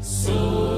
Sou